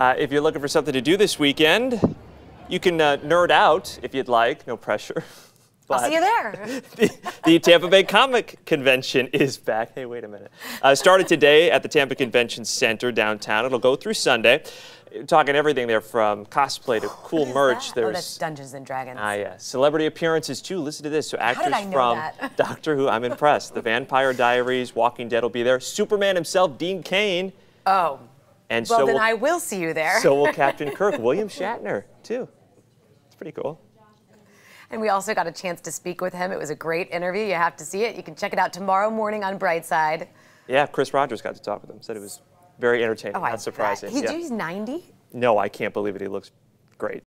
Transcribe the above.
Uh, if you're looking for something to do this weekend, you can uh, nerd out if you'd like. No pressure. I'll see you there. the, the Tampa Bay Comic Convention is back. Hey, wait a minute. Uh, started today at the Tampa Convention Center downtown. It'll go through Sunday. Talking everything there from cosplay to cool merch. That? There's oh, that's Dungeons and Dragons. Ah, yeah. Celebrity appearances too. Listen to this. So actors did I know from that? Doctor Who. I'm impressed. The Vampire Diaries, Walking Dead will be there. Superman himself, Dean Cain. Oh. And Well, so then will, I will see you there. so will Captain Kirk, William Shatner too. It's pretty cool. And we also got a chance to speak with him. It was a great interview. You have to see it. You can check it out tomorrow morning on Brightside. Yeah, Chris Rogers got to talk with him. Said it was very entertaining. Oh, I Not bet. surprising. He, yeah. He's 90? No, I can't believe it. He looks great.